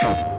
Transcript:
you